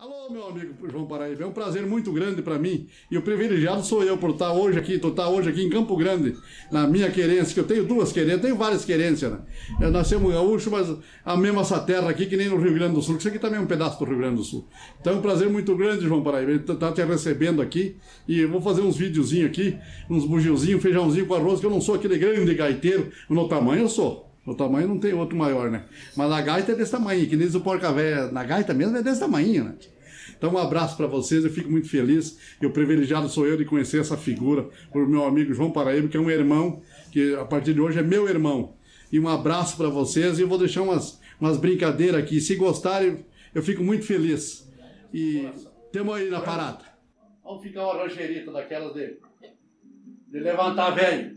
Alô, meu amigo João Paraíba, é um prazer muito grande para mim e o privilegiado sou eu por estar hoje aqui, estar tá hoje aqui em Campo Grande, na minha querência, que eu tenho duas querências, tenho várias querências, né? Eu nasci em gaúcho, mas amemos essa terra aqui que nem no Rio Grande do Sul, que isso aqui também é um pedaço do Rio Grande do Sul. Então é um prazer muito grande, João Paraíba, estar tá te recebendo aqui e eu vou fazer uns videozinhos aqui, uns bugiozinhos, feijãozinho com arroz, que eu não sou aquele grande gaiteiro, no tamanho eu sou. O tamanho não tem outro maior, né? Mas a gaita é desse tamanho, que nem o porca velha na gaita mesmo é desse tamanho, né? Então, um abraço para vocês, eu fico muito feliz. E o privilegiado sou eu de conhecer essa figura, o meu amigo João Paraíba, que é um irmão, que a partir de hoje é meu irmão. E um abraço para vocês. E eu vou deixar umas, umas brincadeiras aqui. Se gostarem, eu fico muito feliz. E temos aí na parada. Vamos ficar uma rancherita daquelas de, de levantar velho.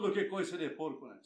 do que coice de porco, né?